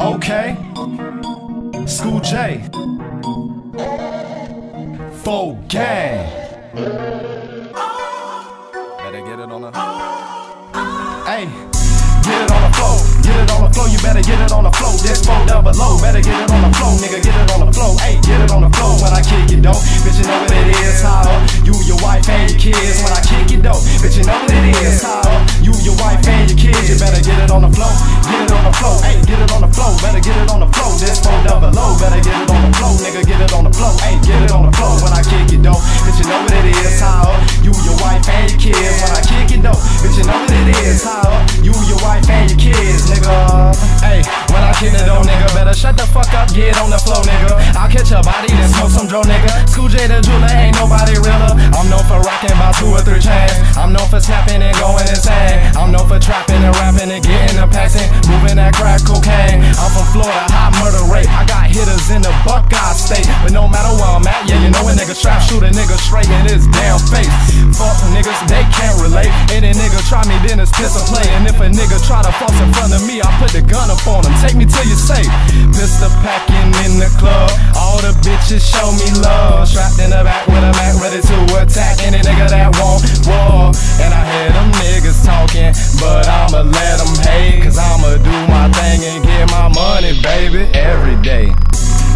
Okay. ScooJay. Full gang. Better get it on the. Hey. Get it on the floor, get it on the floor, you better get it on the floor. This phone down below, better get it on the floor, nigga, get kids. When I kick it, though, bitch, you know what it is, how you, your wife, and your kids, nigga. Hey, when I kick it, though, nigga, better shut the fuck up, get on the floor, nigga. I'll catch a body, then smoke some dro, nigga. ScooJay Da Jewla, ain't nobody realer. Of me, I put the gun up on him. Take me till you say, Mr. Packing in the club. All the bitches show me love. Strapped in the back with a Mac, ready to attack any nigga that want war. And I hear them niggas talking, but I'ma let them hate. Cause I'ma do my thing and get my money, baby, every day.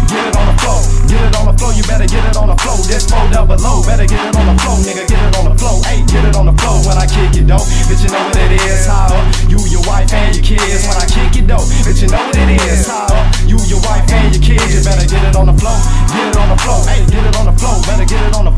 Get it on the floor, get it on the floor, you better get it on the floor. This flow down below, better get it Though, bitch, you know what it is, how you, your wife, and your kids. You better get it on the floor, get it on the floor. Hey, get it on the floor, better get it on the